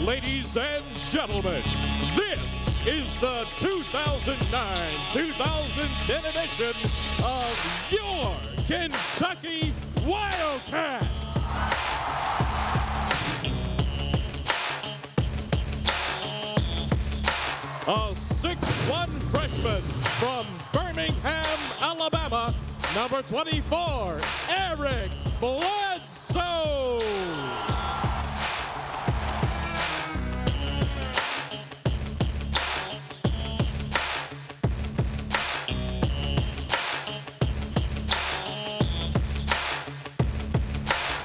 Ladies and gentlemen, this is the 2009-2010 edition of your Kentucky Wildcats. A 6'1 freshman from Birmingham, Alabama, number 24, Eric Bledsoe.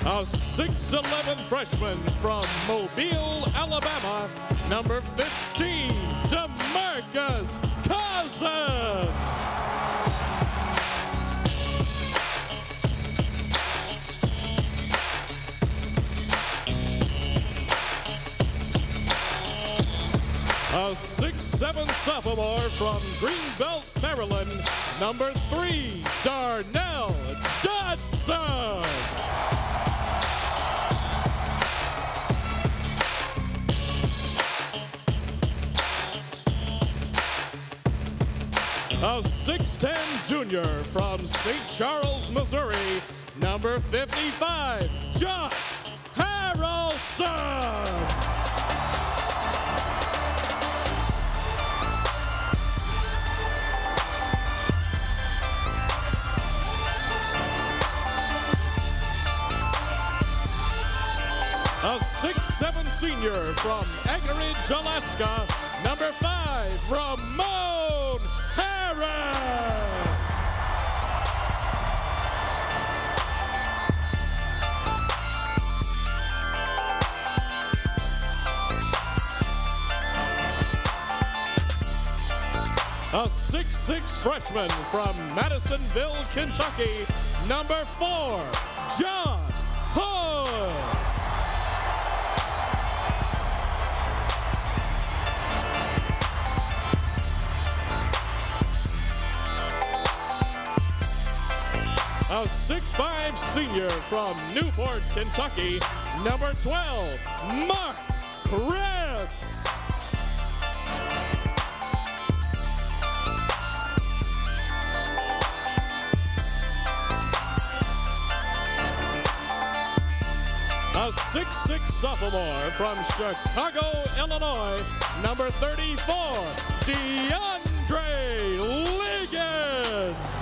A 6'11 freshman from Mobile, Alabama, number 15, DeMarcus Cousins. A 6'7 sophomore from Greenbelt, Maryland, number 3, Darnell Dodson. A 6'10 junior from St. Charles, Missouri, number 55, Josh Harrellson. A 6'7 senior from Anchorage, Alaska, number 5, Ramon Harris. A 6'6 freshman from Madisonville, Kentucky, number 4, Jon Hood. A 6'5 senior from Newport, Kentucky, number 12, Mark Krebs. A 6'6 sophomore from Chicago, Illinois, number 34, DeAndre Liggins.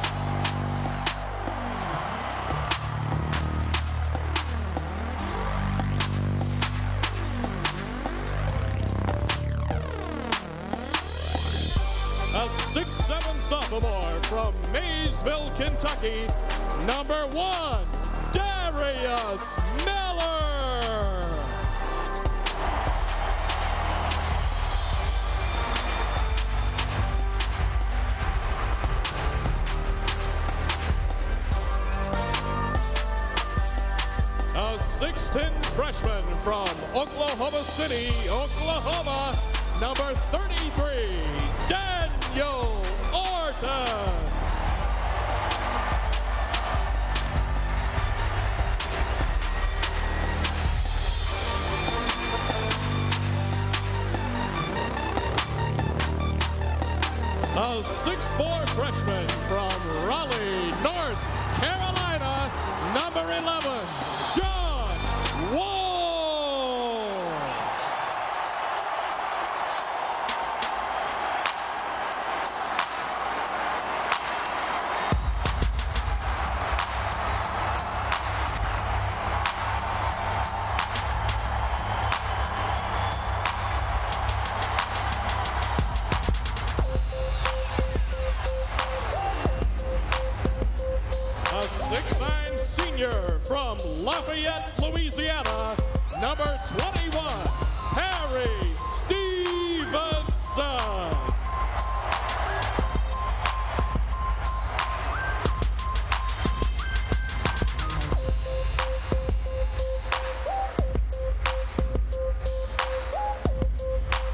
A 6'7 sophomore from Maysville, Kentucky, number one, Darius Miller. A 6'10 freshman from Oklahoma City, Oklahoma, number 33, Daniel Orton. A 6'4 freshman from Raleigh, North Carolina, number 11, John Wall. 6'9 senior from Lafayette, Louisiana, number 21, Perry Stevenson.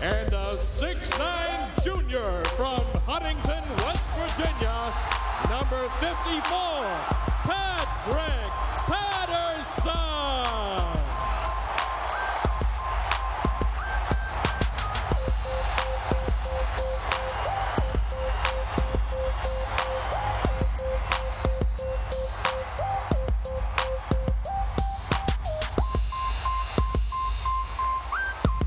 And a 6'9 junior from Huntington, West Virginia, number 54, Pat Cedric Patterson.